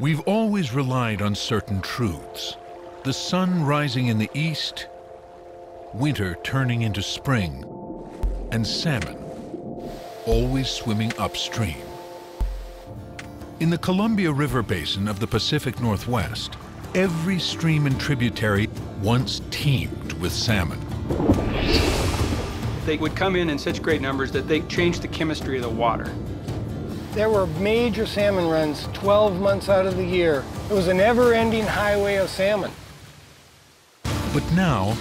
We've always relied on certain truths. The sun rising in the east, winter turning into spring, and salmon always swimming upstream. In the Columbia River Basin of the Pacific Northwest, every stream and tributary once teemed with salmon. They would come in in such great numbers that they changed the chemistry of the water. There were major salmon runs 12 months out of the year. It was a never-ending highway of salmon. But now,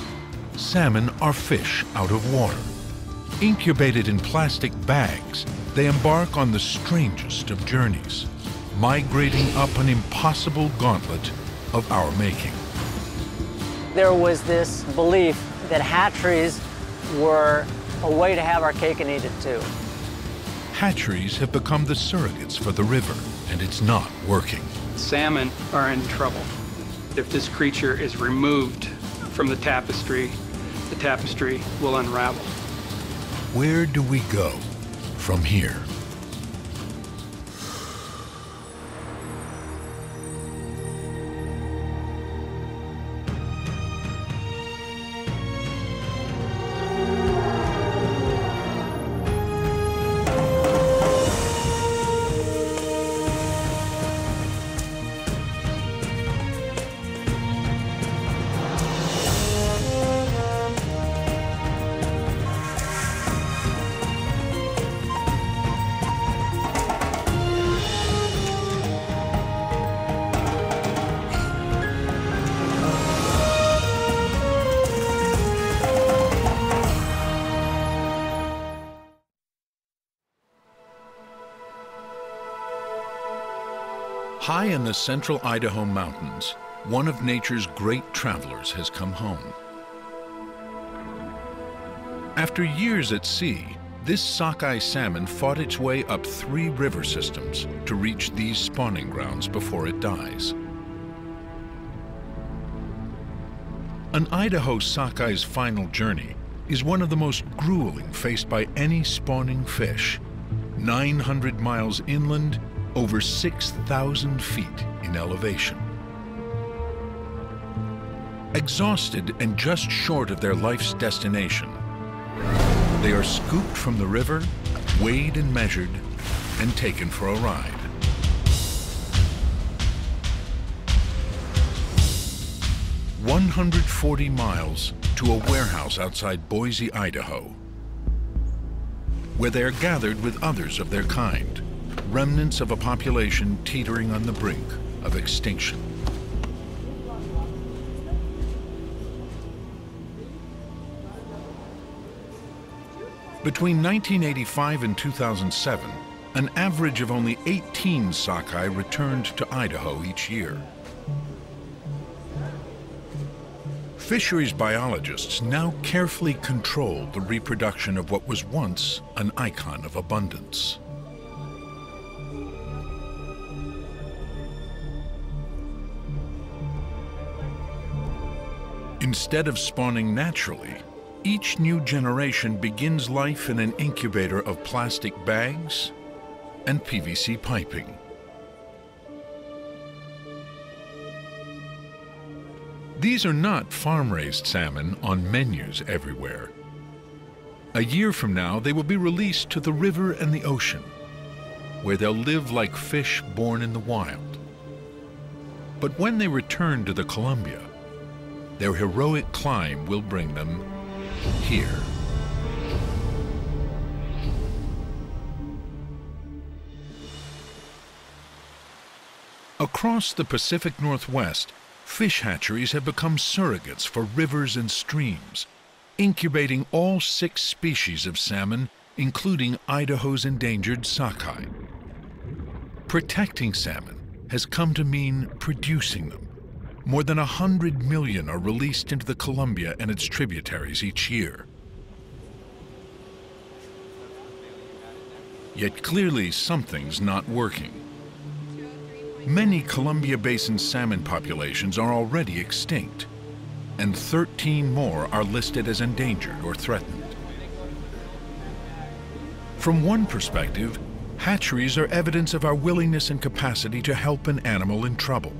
salmon are fish out of water. Incubated in plastic bags, they embark on the strangest of journeys, migrating up an impossible gauntlet of our making. There was this belief that hatcheries were a way to have our cake and eat it too. Hatcheries have become the surrogates for the river, and it's not working. Salmon are in trouble. If this creature is removed from the tapestry, the tapestry will unravel. Where do we go from here? High in the central Idaho mountains, one of nature's great travelers has come home. After years at sea, this sockeye salmon fought its way up three river systems to reach these spawning grounds before it dies. An Idaho sockeye's final journey is one of the most grueling faced by any spawning fish. 900 miles inland over 6,000 feet in elevation. Exhausted and just short of their life's destination, they are scooped from the river, weighed and measured, and taken for a ride. One hundred forty miles to a warehouse outside Boise, Idaho, where they are gathered with others of their kind remnants of a population teetering on the brink of extinction. Between 1985 and 2007, an average of only 18 sockeye returned to Idaho each year. Fisheries biologists now carefully control the reproduction of what was once an icon of abundance. Instead of spawning naturally, each new generation begins life in an incubator of plastic bags and PVC piping. These are not farm-raised salmon on menus everywhere. A year from now, they will be released to the river and the ocean, where they'll live like fish born in the wild. But when they return to the Columbia, their heroic climb will bring them here. Across the Pacific Northwest, fish hatcheries have become surrogates for rivers and streams, incubating all six species of salmon, including Idaho's endangered sockeye. Protecting salmon has come to mean producing them. More than a hundred million are released into the Columbia and its tributaries each year. Yet clearly something's not working. Many Columbia Basin salmon populations are already extinct, and 13 more are listed as endangered or threatened. From one perspective, Hatcheries are evidence of our willingness and capacity to help an animal in trouble.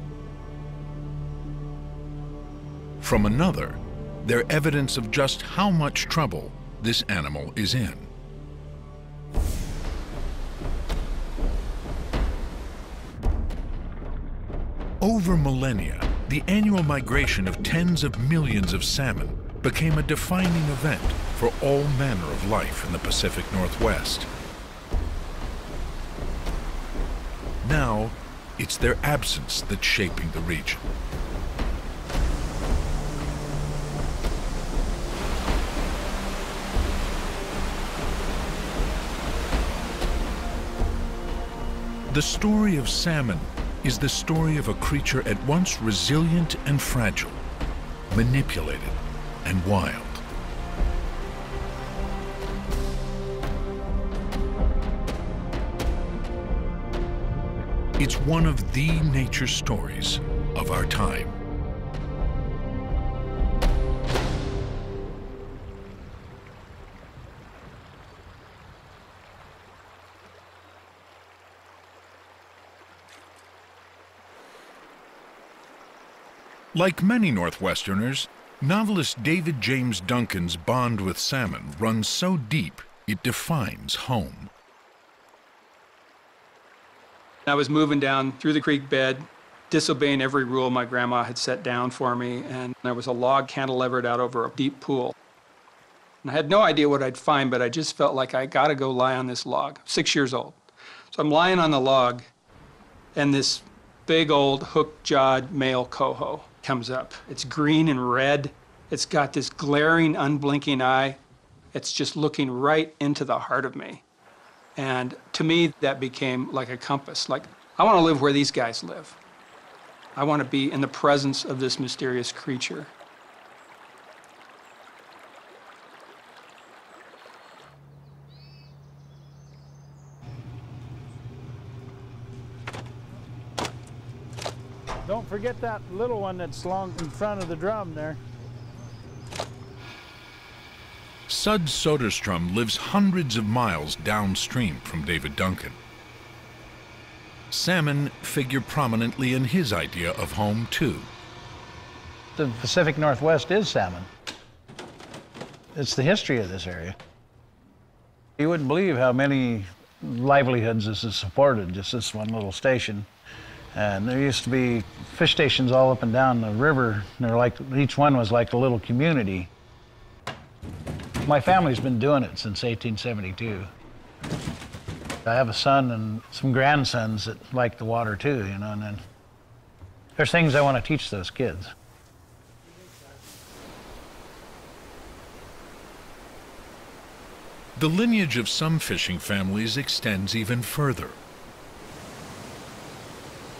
From another, they're evidence of just how much trouble this animal is in. Over millennia, the annual migration of tens of millions of salmon became a defining event for all manner of life in the Pacific Northwest. Now, it's their absence that's shaping the region. The story of salmon is the story of a creature at once resilient and fragile, manipulated and wild. It's one of the nature stories of our time. Like many Northwesterners, novelist David James Duncan's bond with salmon runs so deep it defines home. I was moving down through the creek bed, disobeying every rule my grandma had set down for me, and there was a log cantilevered out over a deep pool. And I had no idea what I'd find, but I just felt like I gotta go lie on this log. Six years old. So I'm lying on the log, and this big old hook jawed male coho comes up. It's green and red. It's got this glaring, unblinking eye. It's just looking right into the heart of me. And to me, that became like a compass. Like, I want to live where these guys live. I want to be in the presence of this mysterious creature. Forget that little one that's long in front of the drum there. Sud Soderstrom lives hundreds of miles downstream from David Duncan. Salmon figure prominently in his idea of home, too. The Pacific Northwest is salmon. It's the history of this area. You wouldn't believe how many livelihoods this has supported, just this one little station. And there used to be fish stations all up and down the river. They're like each one was like a little community. My family's been doing it since 1872. I have a son and some grandsons that like the water too, you know, and then there's things I want to teach those kids. The lineage of some fishing families extends even further.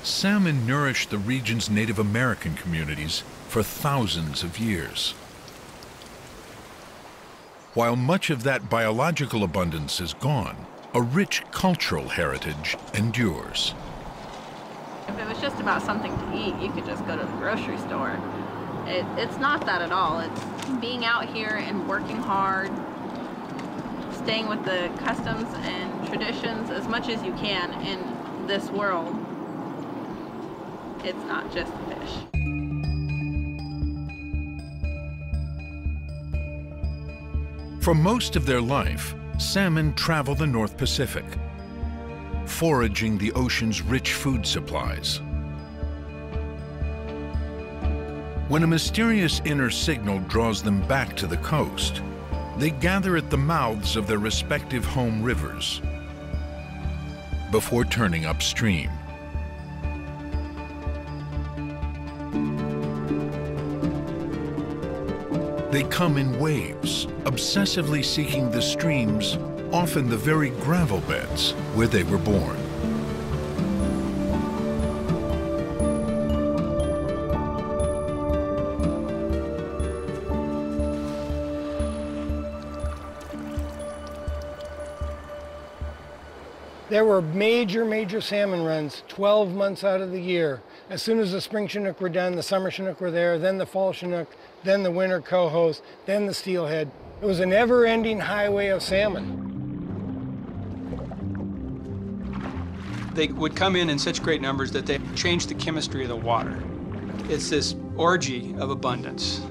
Salmon nourished the region's Native American communities for thousands of years. While much of that biological abundance is gone, a rich cultural heritage endures. If it was just about something to eat, you could just go to the grocery store. It, it's not that at all. It's being out here and working hard, staying with the customs and traditions as much as you can in this world. It's not just fish. For most of their life, salmon travel the North Pacific, foraging the ocean's rich food supplies. When a mysterious inner signal draws them back to the coast, they gather at the mouths of their respective home rivers before turning upstream. They come in waves, obsessively seeking the streams, often the very gravel beds where they were born. There were major, major salmon runs 12 months out of the year. As soon as the spring Chinook were done, the summer Chinook were there, then the fall Chinook, then the winter cohos, then the steelhead. It was a never-ending highway of salmon. They would come in in such great numbers that they changed the chemistry of the water. It's this orgy of abundance.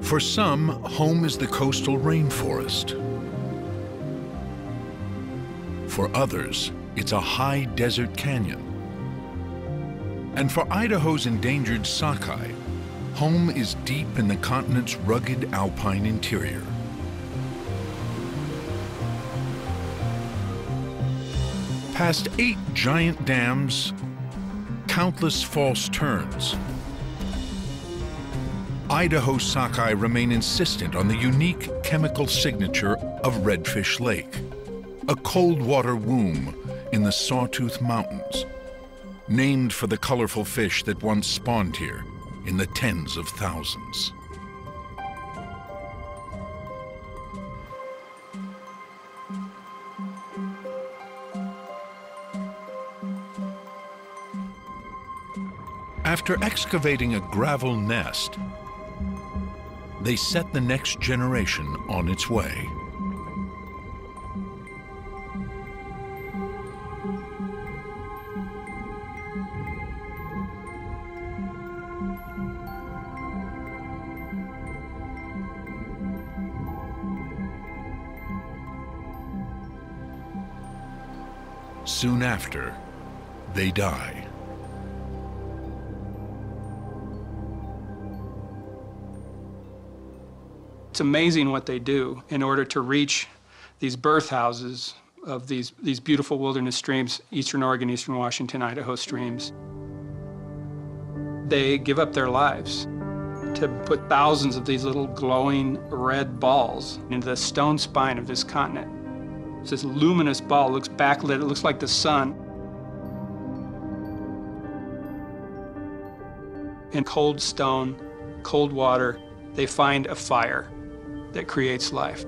For some, home is the coastal rainforest. For others, it's a high desert canyon. And for Idaho's endangered sockeye, home is deep in the continent's rugged alpine interior. Past eight giant dams, countless false turns, Idaho sockeye remain insistent on the unique chemical signature of Redfish Lake, a cold water womb in the Sawtooth Mountains, named for the colorful fish that once spawned here in the tens of thousands. After excavating a gravel nest, they set the next generation on its way. Soon after, they die. It's amazing what they do in order to reach these birth houses of these, these beautiful wilderness streams, eastern Oregon, eastern Washington, Idaho streams. They give up their lives to put thousands of these little glowing red balls into the stone spine of this continent. It's this luminous ball, it looks backlit, it looks like the sun. In cold stone, cold water, they find a fire that creates life.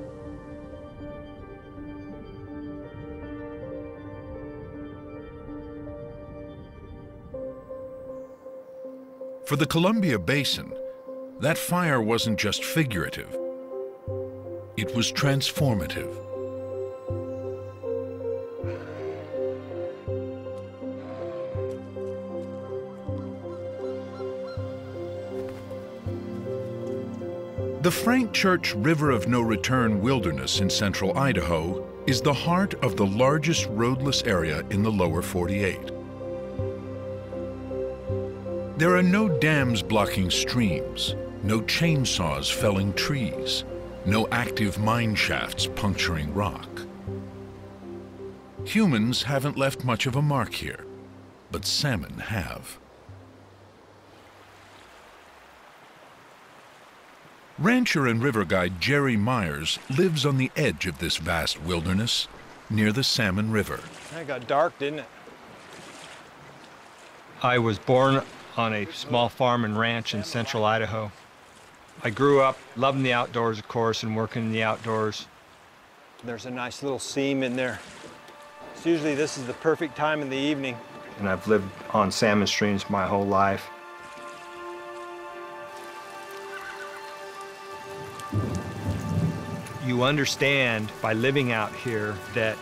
For the Columbia Basin, that fire wasn't just figurative, it was transformative. The Frank Church River of No Return Wilderness in central Idaho is the heart of the largest roadless area in the lower 48. There are no dams blocking streams, no chainsaws felling trees, no active mine shafts puncturing rock. Humans haven't left much of a mark here, but salmon have. Rancher and river guide Jerry Myers lives on the edge of this vast wilderness near the Salmon River. It got dark, didn't it? I was born on a small farm and ranch in central Idaho. I grew up loving the outdoors, of course, and working in the outdoors. There's a nice little seam in there. It's usually this is the perfect time in the evening. And I've lived on salmon streams my whole life. You understand by living out here that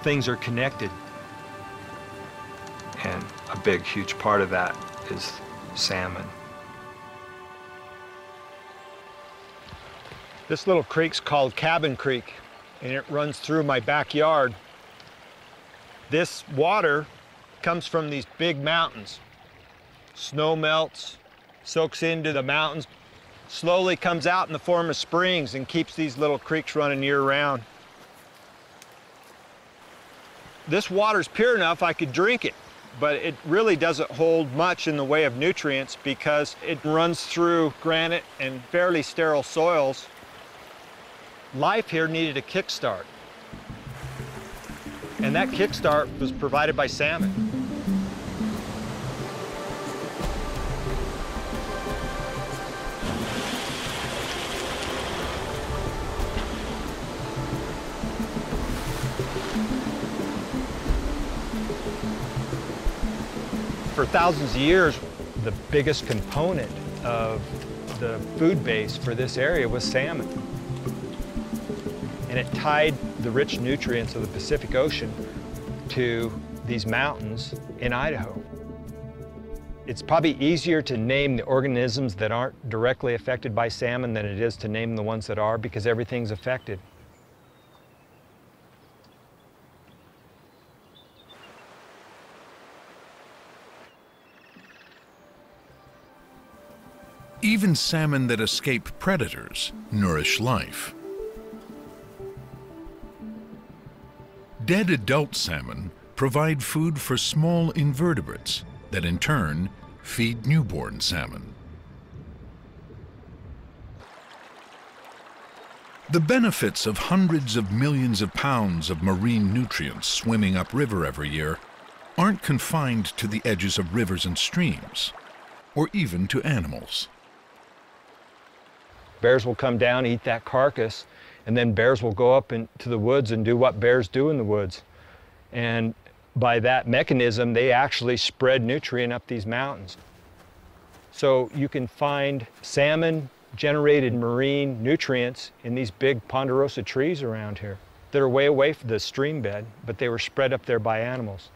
things are connected. And a big, huge part of that is salmon. This little creek's called Cabin Creek, and it runs through my backyard. This water comes from these big mountains. Snow melts, soaks into the mountains, slowly comes out in the form of springs and keeps these little creeks running year round. This water's pure enough I could drink it, but it really doesn't hold much in the way of nutrients because it runs through granite and fairly sterile soils. Life here needed a kickstart. And that kickstart was provided by salmon. For thousands of years, the biggest component of the food base for this area was salmon. And it tied the rich nutrients of the Pacific Ocean to these mountains in Idaho. It's probably easier to name the organisms that aren't directly affected by salmon than it is to name the ones that are because everything's affected. Even salmon that escape predators nourish life. Dead adult salmon provide food for small invertebrates that in turn feed newborn salmon. The benefits of hundreds of millions of pounds of marine nutrients swimming upriver every year aren't confined to the edges of rivers and streams, or even to animals. Bears will come down, eat that carcass, and then bears will go up into the woods and do what bears do in the woods. And by that mechanism, they actually spread nutrient up these mountains. So you can find salmon generated marine nutrients in these big ponderosa trees around here that are way away from the stream bed, but they were spread up there by animals.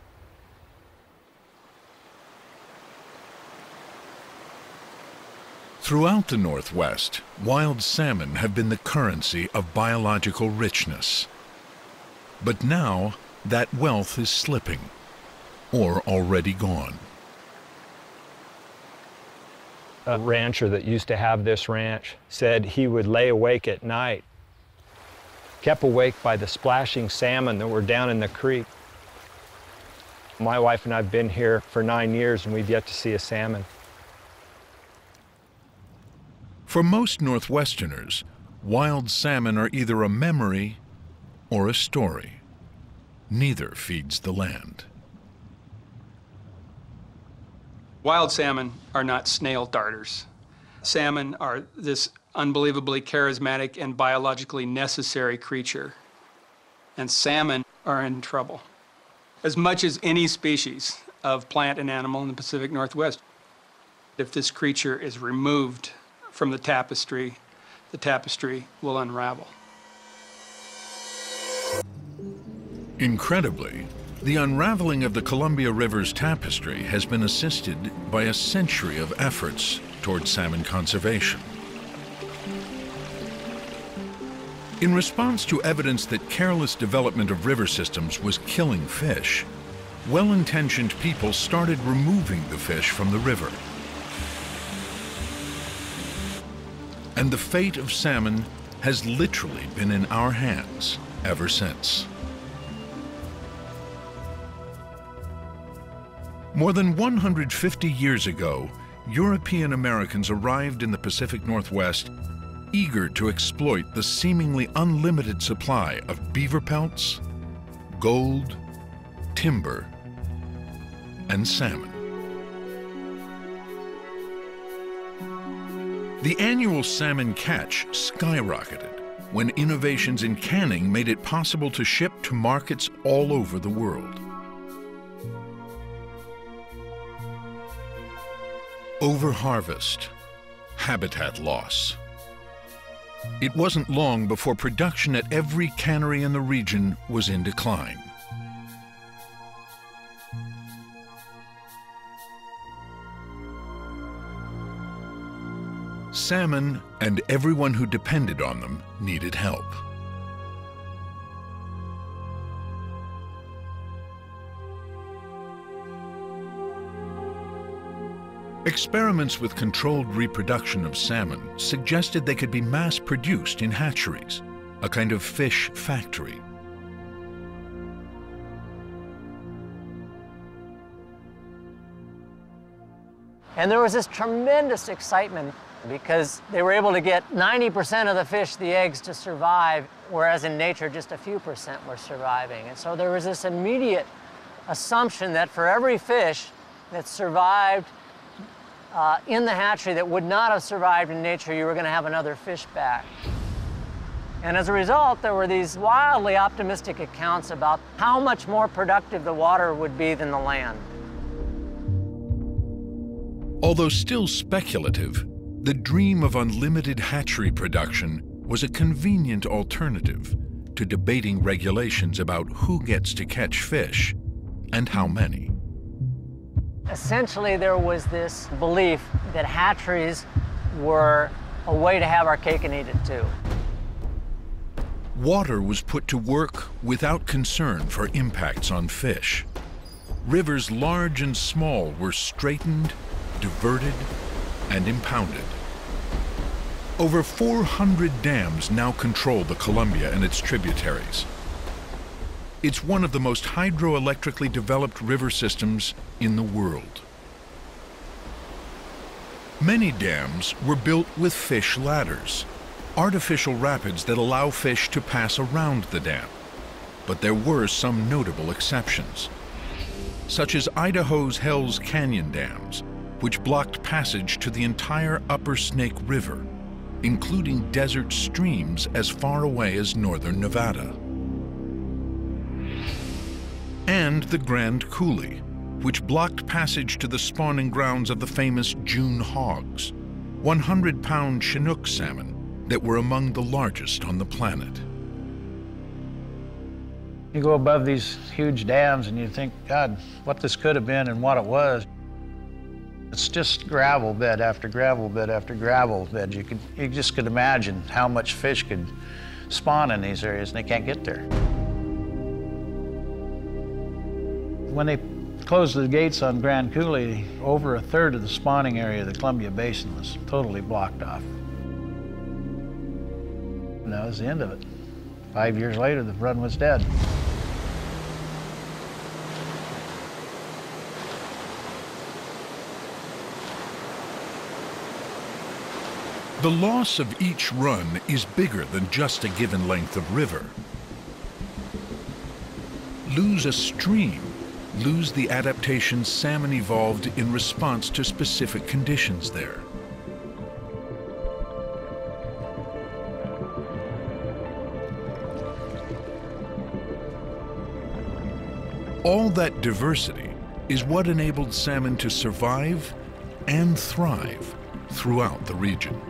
Throughout the Northwest, wild salmon have been the currency of biological richness. But now, that wealth is slipping, or already gone. A rancher that used to have this ranch said he would lay awake at night, kept awake by the splashing salmon that were down in the creek. My wife and I have been here for nine years and we've yet to see a salmon. For most Northwesterners, wild salmon are either a memory or a story. Neither feeds the land. Wild salmon are not snail darters. Salmon are this unbelievably charismatic and biologically necessary creature. And salmon are in trouble. As much as any species of plant and animal in the Pacific Northwest. If this creature is removed from the tapestry, the tapestry will unravel. Incredibly, the unraveling of the Columbia River's tapestry has been assisted by a century of efforts toward salmon conservation. In response to evidence that careless development of river systems was killing fish, well-intentioned people started removing the fish from the river. And the fate of salmon has literally been in our hands ever since. More than 150 years ago, European Americans arrived in the Pacific Northwest eager to exploit the seemingly unlimited supply of beaver pelts, gold, timber, and salmon. The annual salmon catch skyrocketed when innovations in canning made it possible to ship to markets all over the world. Overharvest, habitat loss. It wasn't long before production at every cannery in the region was in decline. Salmon and everyone who depended on them needed help. Experiments with controlled reproduction of salmon suggested they could be mass-produced in hatcheries, a kind of fish factory. And there was this tremendous excitement because they were able to get 90% of the fish, the eggs, to survive, whereas in nature just a few percent were surviving. And so there was this immediate assumption that for every fish that survived uh, in the hatchery that would not have survived in nature, you were going to have another fish back. And as a result, there were these wildly optimistic accounts about how much more productive the water would be than the land. Although still speculative, the dream of unlimited hatchery production was a convenient alternative to debating regulations about who gets to catch fish and how many. Essentially, there was this belief that hatcheries were a way to have our cake and eat it too. Water was put to work without concern for impacts on fish. Rivers large and small were straightened, diverted, and impounded. Over 400 dams now control the Columbia and its tributaries. It's one of the most hydroelectrically developed river systems in the world. Many dams were built with fish ladders, artificial rapids that allow fish to pass around the dam. But there were some notable exceptions, such as Idaho's Hells Canyon dams, which blocked passage to the entire Upper Snake River, including desert streams as far away as northern Nevada. And the Grand Coulee, which blocked passage to the spawning grounds of the famous June hogs, 100-pound Chinook salmon that were among the largest on the planet. You go above these huge dams and you think, God, what this could have been and what it was. It's just gravel bed after gravel bed after gravel bed. You, could, you just could imagine how much fish could spawn in these areas and they can't get there. When they closed the gates on Grand Coulee, over a third of the spawning area of the Columbia Basin was totally blocked off. And that was the end of it. Five years later, the run was dead. The loss of each run is bigger than just a given length of river. Lose a stream, lose the adaptations salmon evolved in response to specific conditions there. All that diversity is what enabled salmon to survive and thrive throughout the region.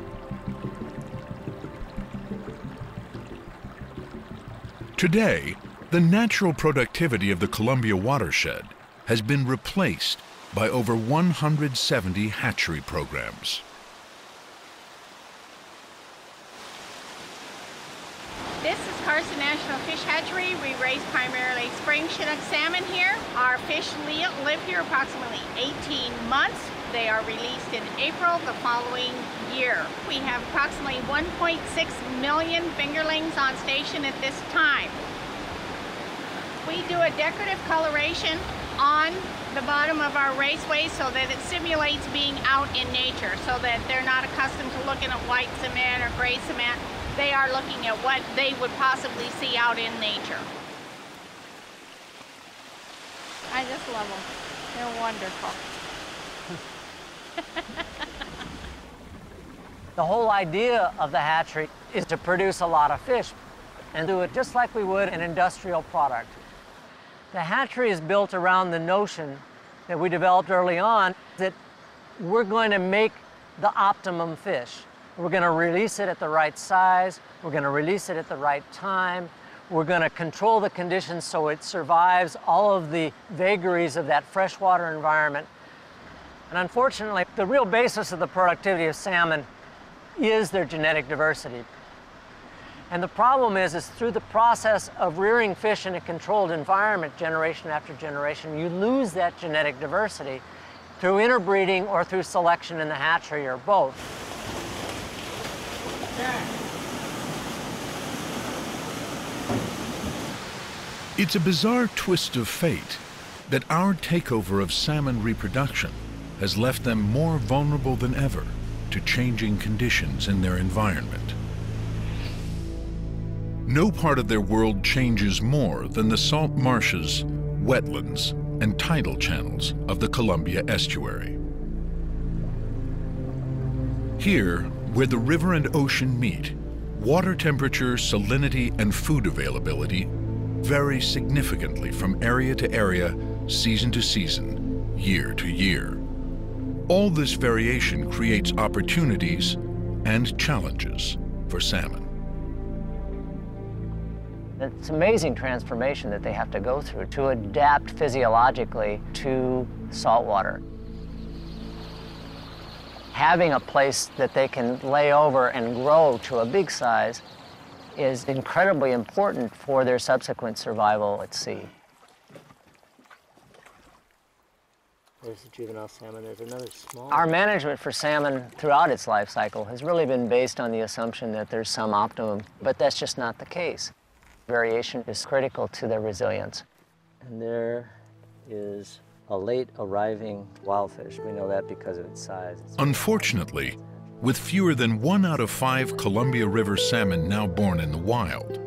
Today, the natural productivity of the Columbia watershed has been replaced by over 170 hatchery programs. This is Carson National Fish Hatchery. We raise primarily spring Chinook salmon here. Our fish live here approximately 18 months. They are released in April the following year. We have approximately 1.6 million fingerlings on station at this time. We do a decorative coloration on the bottom of our raceway so that it simulates being out in nature so that they're not accustomed to looking at white cement or gray cement. They are looking at what they would possibly see out in nature. I just love them. They're wonderful. the whole idea of the hatchery is to produce a lot of fish and do it just like we would an industrial product. The hatchery is built around the notion that we developed early on that we're going to make the optimum fish. We're going to release it at the right size, we're going to release it at the right time, we're going to control the conditions so it survives all of the vagaries of that freshwater environment and unfortunately, the real basis of the productivity of salmon is their genetic diversity. And the problem is, is through the process of rearing fish in a controlled environment generation after generation, you lose that genetic diversity through interbreeding or through selection in the hatchery or both. It's a bizarre twist of fate that our takeover of salmon reproduction has left them more vulnerable than ever to changing conditions in their environment. No part of their world changes more than the salt marshes, wetlands, and tidal channels of the Columbia estuary. Here, where the river and ocean meet, water temperature, salinity, and food availability vary significantly from area to area, season to season, year to year. All this variation creates opportunities and challenges for salmon. It's amazing transformation that they have to go through to adapt physiologically to salt water. Having a place that they can lay over and grow to a big size is incredibly important for their subsequent survival at sea. There's the juvenile salmon. There's another small. Our management for salmon throughout its life cycle has really been based on the assumption that there's some optimum, but that's just not the case. Variation is critical to their resilience. And there is a late arriving wildfish. We know that because of its size. Unfortunately, with fewer than one out of five Columbia River salmon now born in the wild,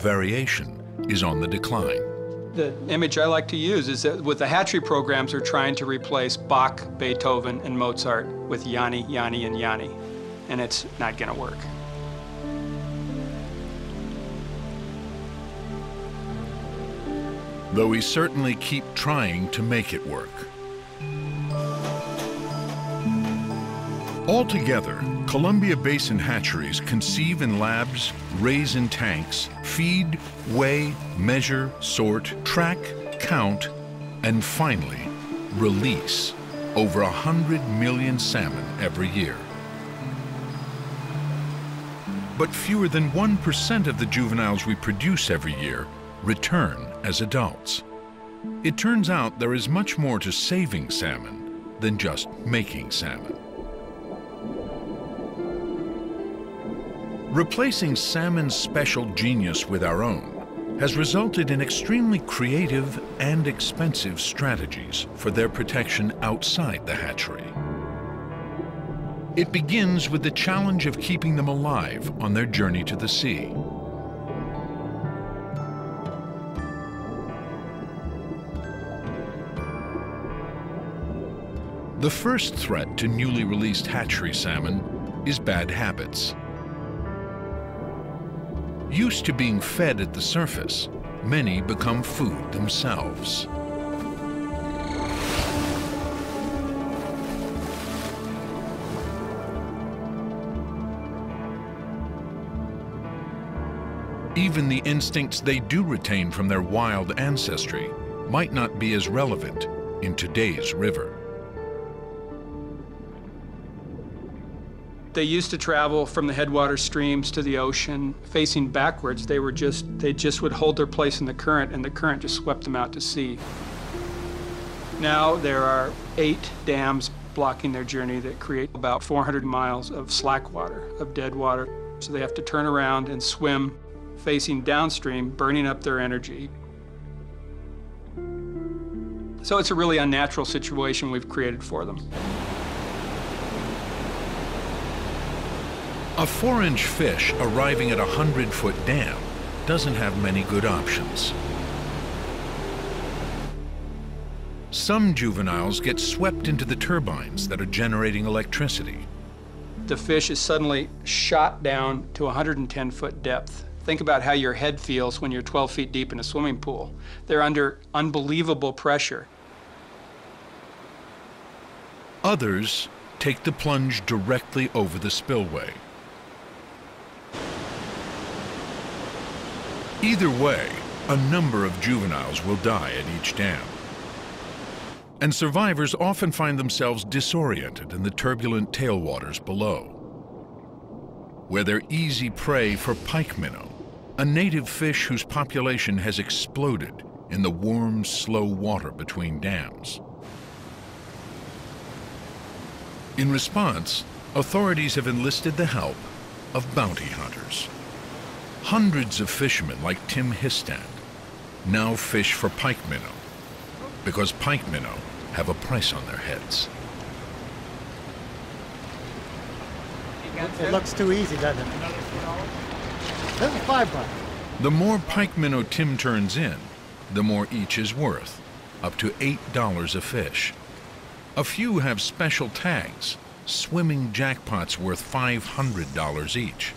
variation is on the decline. The image I like to use is that with the hatchery programs, they're trying to replace Bach, Beethoven, and Mozart with Yanni, Yanni, and Yanni, and it's not going to work. Though we certainly keep trying to make it work. Altogether, Columbia Basin hatcheries conceive in labs, raise in tanks, feed, weigh, measure, sort, track, count, and finally, release over 100 million salmon every year. But fewer than 1% of the juveniles we produce every year return as adults. It turns out there is much more to saving salmon than just making salmon. Replacing salmon's special genius with our own has resulted in extremely creative and expensive strategies for their protection outside the hatchery. It begins with the challenge of keeping them alive on their journey to the sea. The first threat to newly released hatchery salmon is bad habits. Used to being fed at the surface, many become food themselves. Even the instincts they do retain from their wild ancestry might not be as relevant in today's river. They used to travel from the headwater streams to the ocean facing backwards. They were just they just would hold their place in the current and the current just swept them out to sea. Now there are 8 dams blocking their journey that create about 400 miles of slack water, of dead water. So they have to turn around and swim facing downstream, burning up their energy. So it's a really unnatural situation we've created for them. A four-inch fish arriving at a 100-foot dam doesn't have many good options. Some juveniles get swept into the turbines that are generating electricity. The fish is suddenly shot down to 110 foot depth. Think about how your head feels when you're 12 feet deep in a swimming pool. They're under unbelievable pressure. Others take the plunge directly over the spillway. Either way, a number of juveniles will die at each dam. And survivors often find themselves disoriented in the turbulent tailwaters below, where they're easy prey for pike minnow, a native fish whose population has exploded in the warm, slow water between dams. In response, authorities have enlisted the help of bounty hunters. Hundreds of fishermen like Tim Histand now fish for pike minnow because pike minnow have a price on their heads. It looks too easy, doesn't it? This is five bucks. The more pike minnow Tim turns in, the more each is worth, up to $8 a fish. A few have special tags, swimming jackpots worth $500 each.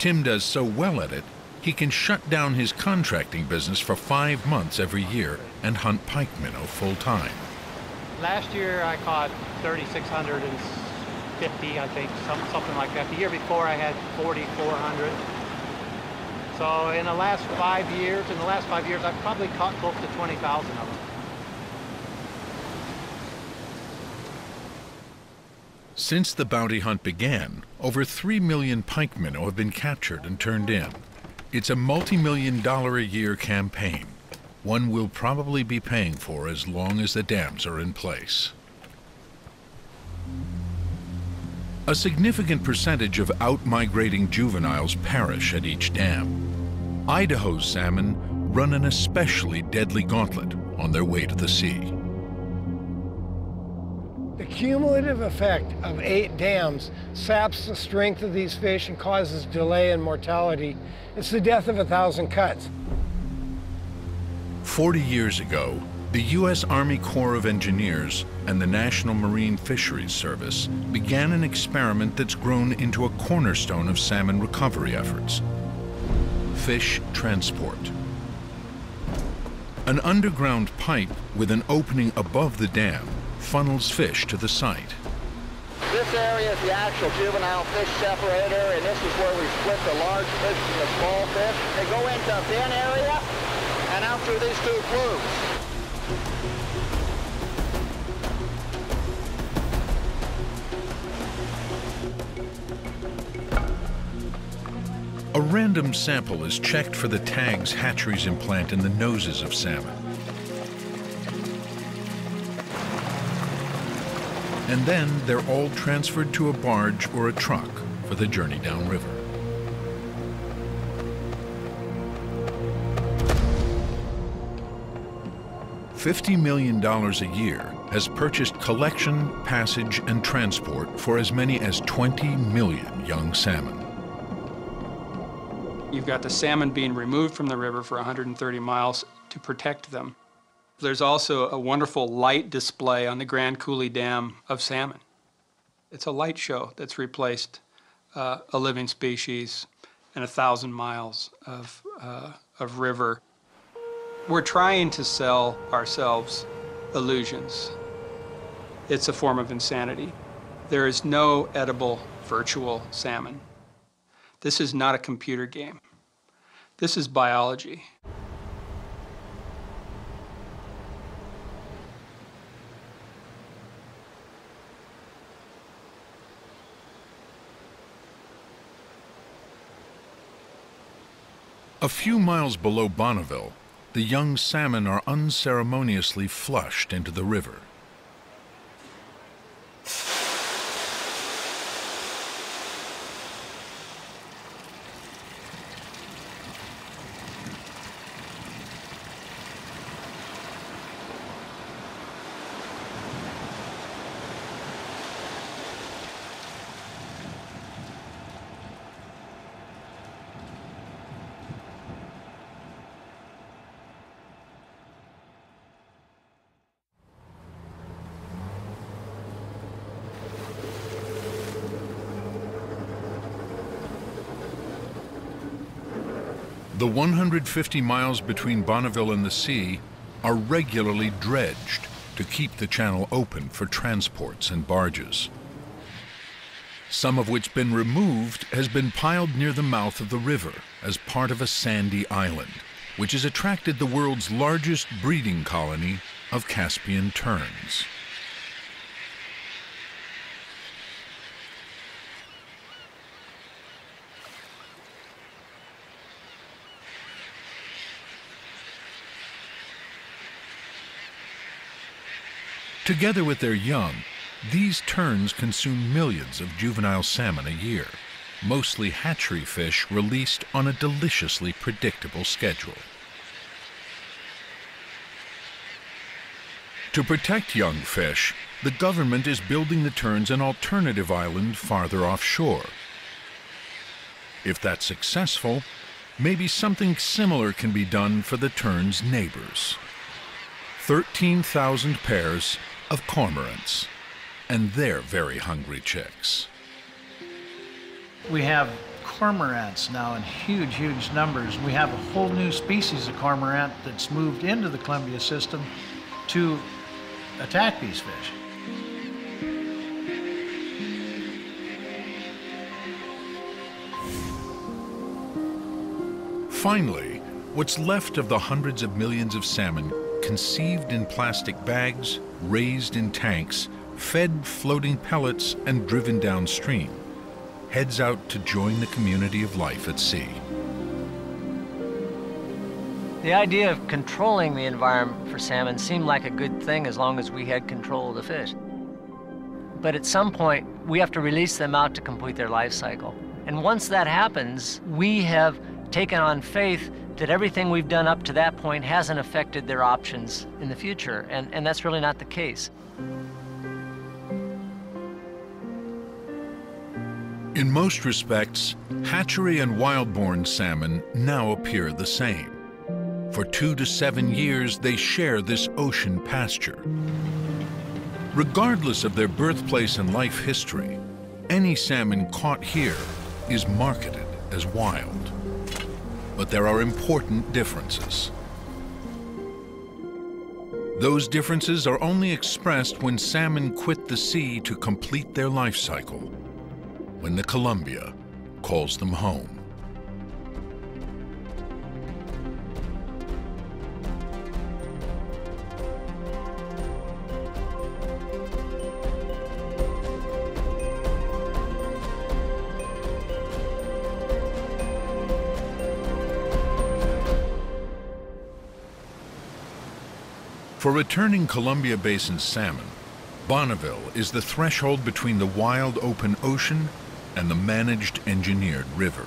Tim does so well at it, he can shut down his contracting business for five months every year and hunt pike minnow full time. Last year I caught 3,650, I think, some, something like that. The year before I had 4,400. So in the last five years, in the last five years, I've probably caught close to 20,000 of them. Since the bounty hunt began, over 3 million pike minnow have been captured and turned in. It's a multi-million dollar a year campaign, one we'll probably be paying for as long as the dams are in place. A significant percentage of out-migrating juveniles perish at each dam. Idaho's salmon run an especially deadly gauntlet on their way to the sea. The cumulative effect of eight dams saps the strength of these fish and causes delay and mortality. It's the death of a thousand cuts. 40 years ago, the U.S. Army Corps of Engineers and the National Marine Fisheries Service began an experiment that's grown into a cornerstone of salmon recovery efforts. Fish transport. An underground pipe with an opening above the dam funnels fish to the site. This area is the actual juvenile fish separator, and this is where we split the large fish from the small fish. They go into a bin area and out through these two flues. A random sample is checked for the tags hatcheries implant in the noses of salmon. And then they're all transferred to a barge or a truck for the journey downriver. $50 million a year has purchased collection, passage, and transport for as many as 20 million young salmon. You've got the salmon being removed from the river for 130 miles to protect them. There's also a wonderful light display on the Grand Coulee Dam of salmon. It's a light show that's replaced uh, a living species and a thousand miles of, uh, of river. We're trying to sell ourselves illusions. It's a form of insanity. There is no edible virtual salmon. This is not a computer game. This is biology. A few miles below Bonneville, the young salmon are unceremoniously flushed into the river. The 150 miles between Bonneville and the sea are regularly dredged to keep the channel open for transports and barges. Some of which been removed has been piled near the mouth of the river as part of a sandy island, which has attracted the world's largest breeding colony of Caspian terns. Together with their young, these terns consume millions of juvenile salmon a year, mostly hatchery fish released on a deliciously predictable schedule. To protect young fish, the government is building the terns an alternative island farther offshore. If that's successful, maybe something similar can be done for the tern's neighbors. 13,000 pairs of cormorants and their very hungry chicks. We have cormorants now in huge, huge numbers. We have a whole new species of cormorant that's moved into the Columbia system to attack these fish. Finally, what's left of the hundreds of millions of salmon conceived in plastic bags, raised in tanks, fed floating pellets, and driven downstream, heads out to join the community of life at sea. The idea of controlling the environment for salmon seemed like a good thing as long as we had control of the fish. But at some point, we have to release them out to complete their life cycle. And once that happens, we have taken on faith that everything we've done up to that point hasn't affected their options in the future. And, and that's really not the case. In most respects, hatchery and wild-born salmon now appear the same. For two to seven years, they share this ocean pasture. Regardless of their birthplace and life history, any salmon caught here is marketed as wild. But there are important differences. Those differences are only expressed when salmon quit the sea to complete their life cycle, when the Columbia calls them home. For returning Columbia Basin salmon, Bonneville is the threshold between the wild open ocean and the managed engineered river.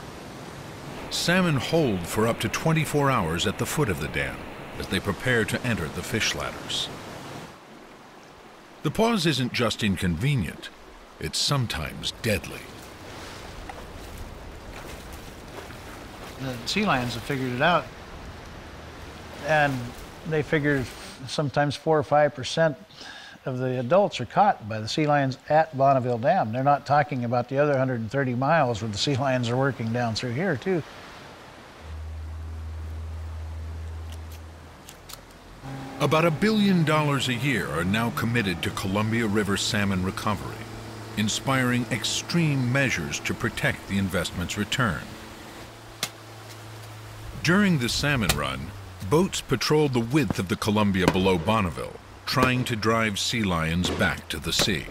Salmon hold for up to 24 hours at the foot of the dam as they prepare to enter the fish ladders. The pause isn't just inconvenient, it's sometimes deadly. The sea lions have figured it out. And they figured sometimes four or five percent of the adults are caught by the sea lions at Bonneville Dam. They're not talking about the other 130 miles where the sea lions are working down through here too. About a billion dollars a year are now committed to Columbia River salmon recovery, inspiring extreme measures to protect the investment's return. During the salmon run, boats patrolled the width of the Columbia below Bonneville, trying to drive sea lions back to the sea.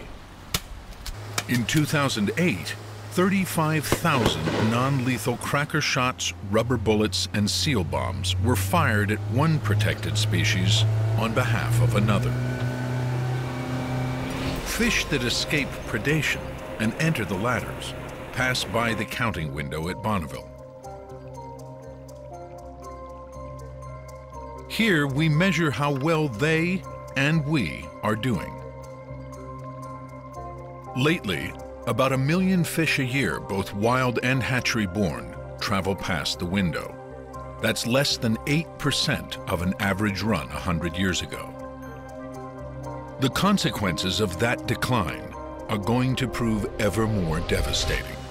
In 2008, 35,000 non-lethal cracker shots, rubber bullets, and seal bombs were fired at one protected species on behalf of another. Fish that escape predation and enter the ladders pass by the counting window at Bonneville. Here we measure how well they and we are doing. Lately, about a million fish a year, both wild and hatchery born, travel past the window. That's less than 8% of an average run 100 years ago. The consequences of that decline are going to prove ever more devastating.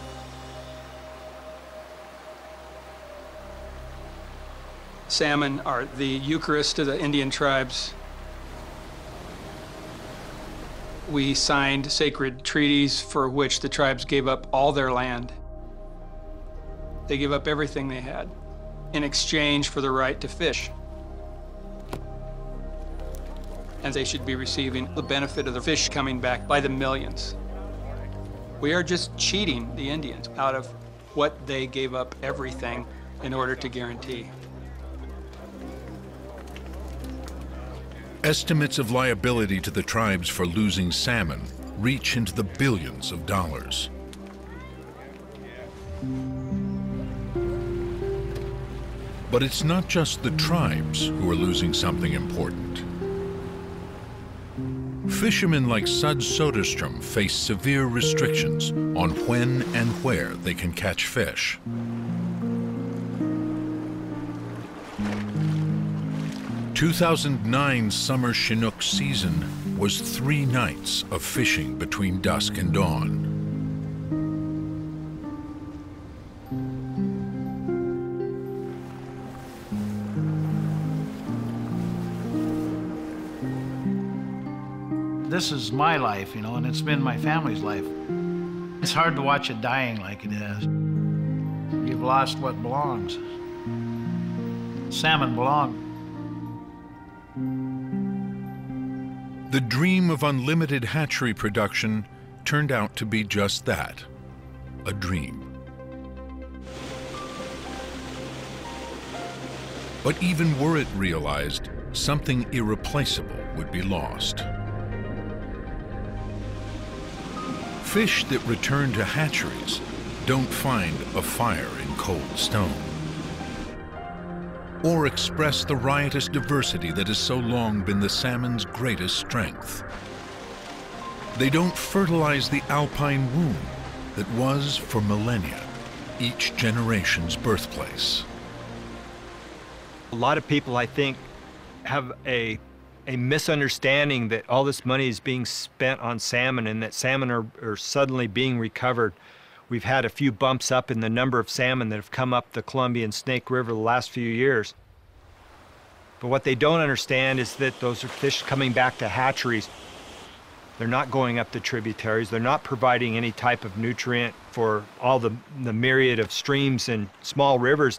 Salmon are the Eucharist to the Indian tribes. We signed sacred treaties for which the tribes gave up all their land. They gave up everything they had in exchange for the right to fish. And they should be receiving the benefit of the fish coming back by the millions. We are just cheating the Indians out of what they gave up everything in order to guarantee. Estimates of liability to the tribes for losing salmon reach into the billions of dollars. But it's not just the tribes who are losing something important. Fishermen like Sud Soderstrom face severe restrictions on when and where they can catch fish. 2009 summer Chinook season was three nights of fishing between dusk and dawn. This is my life, you know, and it's been my family's life. It's hard to watch it dying like it is. You've lost what belongs. salmon belong. The dream of unlimited hatchery production turned out to be just that, a dream. But even were it realized, something irreplaceable would be lost. Fish that return to hatcheries don't find a fire in cold stone or express the riotous diversity that has so long been the salmon's greatest strength. They don't fertilize the alpine womb that was, for millennia, each generation's birthplace. A lot of people, I think, have a a misunderstanding that all this money is being spent on salmon and that salmon are, are suddenly being recovered. We've had a few bumps up in the number of salmon that have come up the Columbia and Snake River the last few years. But what they don't understand is that those are fish coming back to hatcheries. They're not going up the tributaries. They're not providing any type of nutrient for all the, the myriad of streams and small rivers.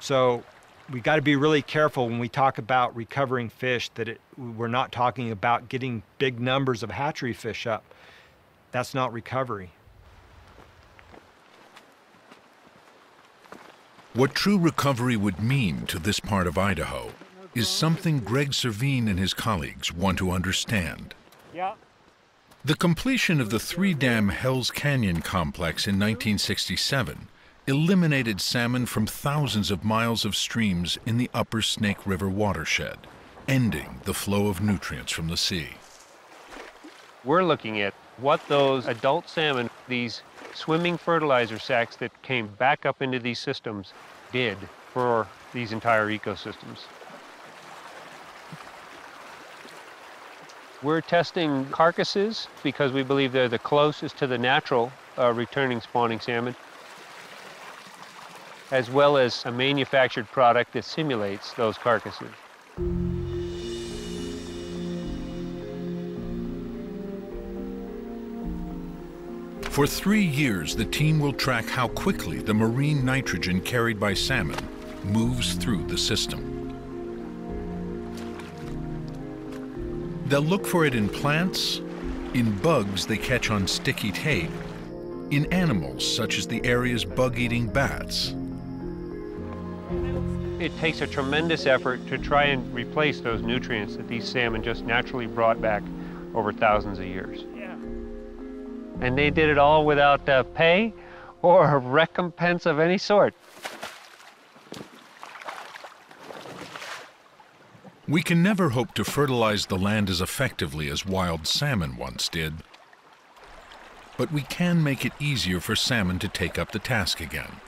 So we got to be really careful when we talk about recovering fish that it, we're not talking about getting big numbers of hatchery fish up. That's not recovery. What true recovery would mean to this part of Idaho is something Gregg Servheen and his colleagues want to understand. Yeah. The completion of the three-dam Hells Canyon complex in 1967 eliminated salmon from thousands of miles of streams in the upper Snake River watershed, ending the flow of nutrients from the sea. We're looking at what those adult salmon, these swimming fertilizer sacs that came back up into these systems, did for these entire ecosystems. We're testing carcasses because we believe they're the closest to the natural uh, returning spawning salmon as well as a manufactured product that simulates those carcasses. For three years, the team will track how quickly the marine nitrogen carried by salmon moves through the system. They'll look for it in plants, in bugs they catch on sticky tape, in animals such as the area's bug-eating bats, it takes a tremendous effort to try and replace those nutrients that these salmon just naturally brought back over thousands of years. And they did it all without uh, pay or recompense of any sort. We can never hope to fertilize the land as effectively as wild salmon once did. But we can make it easier for salmon to take up the task again.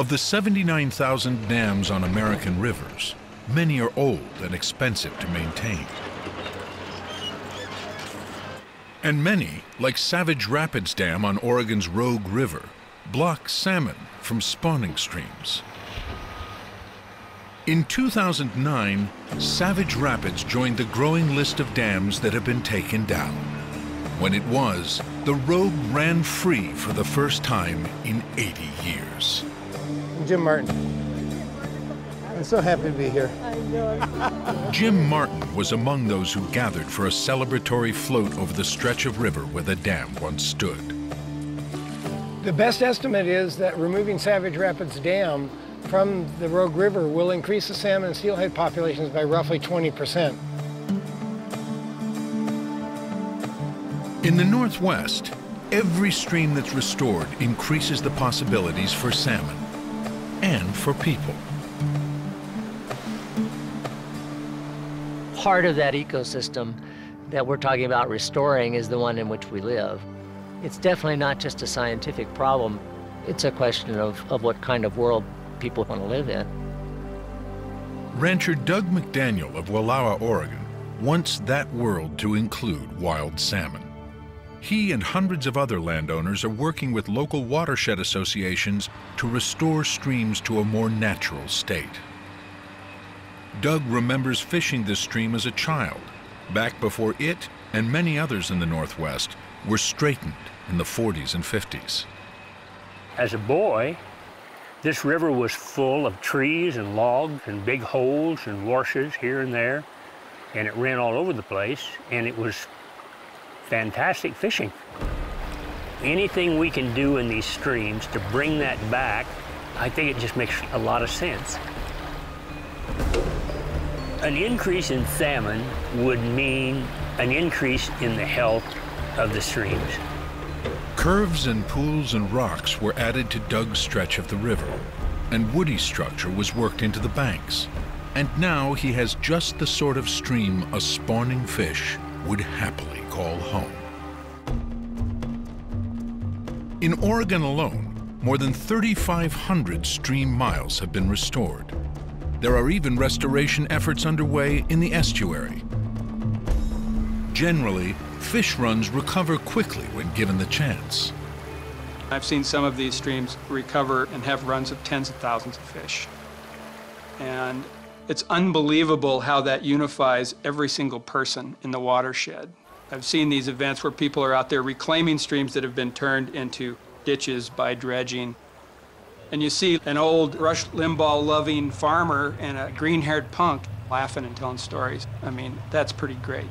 Of the 79,000 dams on American rivers, many are old and expensive to maintain. And many, like Savage Rapids Dam on Oregon's Rogue River, block salmon from spawning streams. In 2009, Savage Rapids joined the growing list of dams that have been taken down. When it was, the Rogue ran free for the first time in 80 years. Jim Martin. I'm so happy to be here. Jim Martin was among those who gathered for a celebratory float over the stretch of river where the dam once stood. The best estimate is that removing Savage Rapids Dam from the Rogue River will increase the salmon and steelhead populations by roughly 20%. In the Northwest, every stream that's restored increases the possibilities for salmon and for people. Part of that ecosystem that we're talking about restoring is the one in which we live. It's definitely not just a scientific problem. It's a question of, of what kind of world people want to live in. Rancher Doug McDaniel of Wallowa, Oregon, wants that world to include wild salmon. He and hundreds of other landowners are working with local watershed associations to restore streams to a more natural state. Doug remembers fishing this stream as a child, back before it and many others in the Northwest were straightened in the 40s and 50s. As a boy, this river was full of trees and logs and big holes and washes here and there, and it ran all over the place, and it was fantastic fishing. Anything we can do in these streams to bring that back, I think it just makes a lot of sense. An increase in salmon would mean an increase in the health of the streams. Curves and pools and rocks were added to Doug's stretch of the river, and woody structure was worked into the banks. And now he has just the sort of stream a spawning fish would happily call home. In Oregon alone, more than 3,500 stream miles have been restored. There are even restoration efforts underway in the estuary. Generally, fish runs recover quickly when given the chance. I've seen some of these streams recover and have runs of tens of thousands of fish. And it's unbelievable how that unifies every single person in the watershed. I've seen these events where people are out there reclaiming streams that have been turned into ditches by dredging. And you see an old Rush Limbaugh loving farmer and a green haired punk laughing and telling stories. I mean, that's pretty great.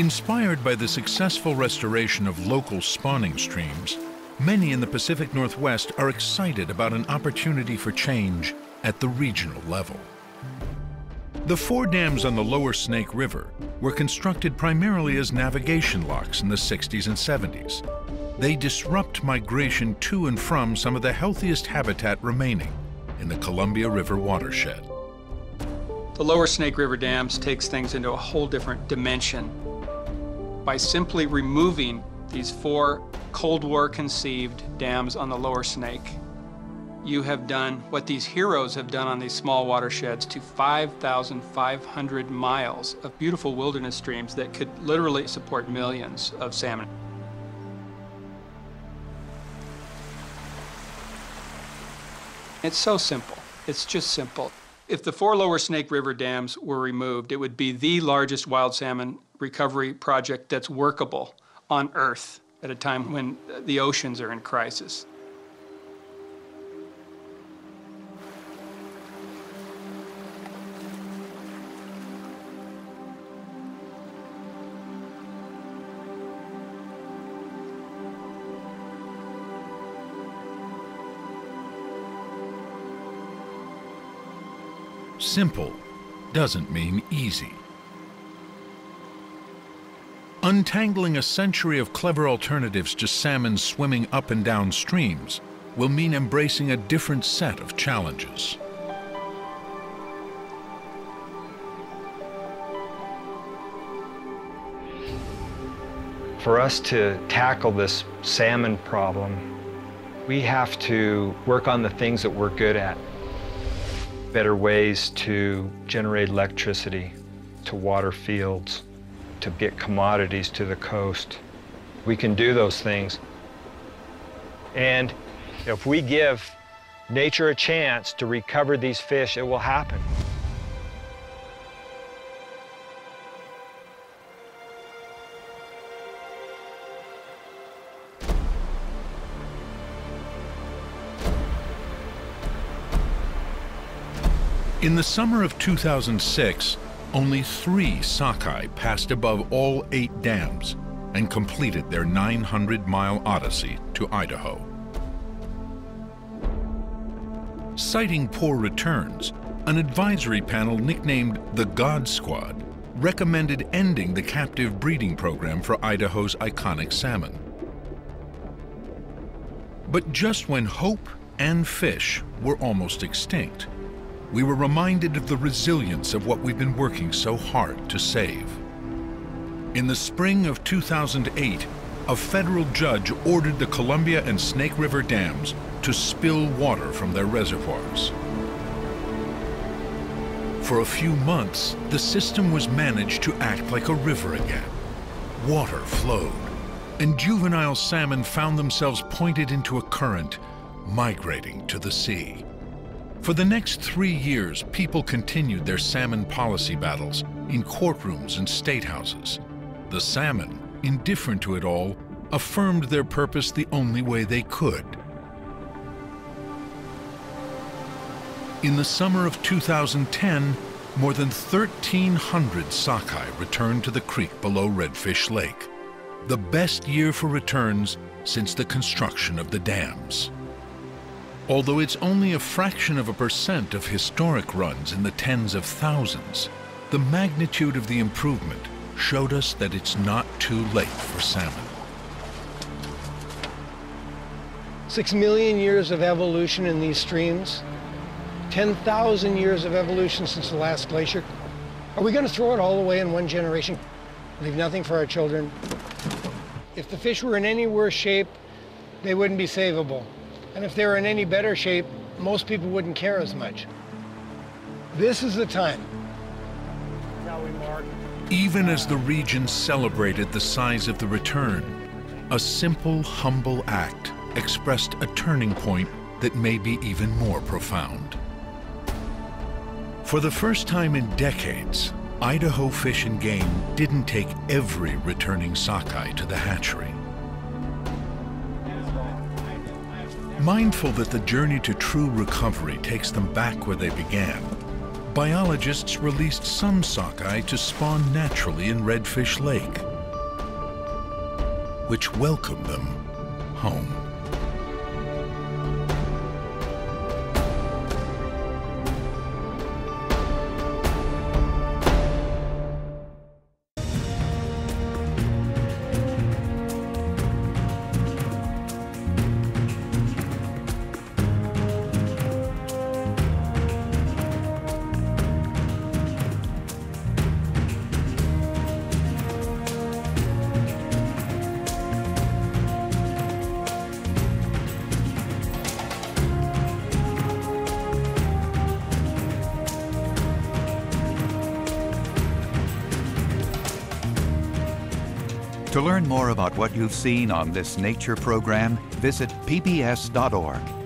Inspired by the successful restoration of local spawning streams, many in the Pacific Northwest are excited about an opportunity for change at the regional level. The four dams on the lower Snake River were constructed primarily as navigation locks in the 60s and 70s. They disrupt migration to and from some of the healthiest habitat remaining in the Columbia River watershed. The lower Snake River dams takes things into a whole different dimension by simply removing these four Cold War conceived dams on the lower Snake. You have done what these heroes have done on these small watersheds to 5,500 miles of beautiful wilderness streams that could literally support millions of salmon. It's so simple. It's just simple. If the four lower Snake River dams were removed, it would be the largest wild salmon recovery project that's workable on Earth at a time when the oceans are in crisis. Simple doesn't mean easy. Untangling a century of clever alternatives to salmon swimming up and down streams will mean embracing a different set of challenges. For us to tackle this salmon problem, we have to work on the things that we're good at. Better ways to generate electricity, to water fields, to get commodities to the coast. We can do those things. And if we give nature a chance to recover these fish, it will happen. In the summer of 2006, only three sockeye passed above all eight dams and completed their 900-mile odyssey to Idaho. Citing poor returns, an advisory panel nicknamed the God Squad recommended ending the captive breeding program for Idaho's iconic salmon. But just when hope and fish were almost extinct, we were reminded of the resilience of what we've been working so hard to save. In the spring of 2008, a federal judge ordered the Columbia and Snake River dams to spill water from their reservoirs. For a few months, the system was managed to act like a river again. Water flowed, and juvenile salmon found themselves pointed into a current, migrating to the sea. For the next three years, people continued their salmon policy battles in courtrooms and state houses. The salmon, indifferent to it all, affirmed their purpose the only way they could. In the summer of 2010, more than 1,300 sockeye returned to the creek below Redfish Lake, the best year for returns since the construction of the dams. Although it's only a fraction of a percent of historic runs in the tens of thousands, the magnitude of the improvement showed us that it's not too late for salmon. Six million years of evolution in these streams 10,000 years of evolution since the last glacier. Are we going to throw it all away in one generation? Leave nothing for our children? If the fish were in any worse shape, they wouldn't be savable. And if they were in any better shape, most people wouldn't care as much. This is the time. Even as the region celebrated the size of the return, a simple, humble act expressed a turning point that may be even more profound. For the first time in decades, Idaho Fish and Game didn't take every returning sockeye to the hatchery. Mindful that the journey to true recovery takes them back where they began, biologists released some sockeye to spawn naturally in Redfish Lake, which welcomed them home. About what you've seen on this nature program, visit pbs.org.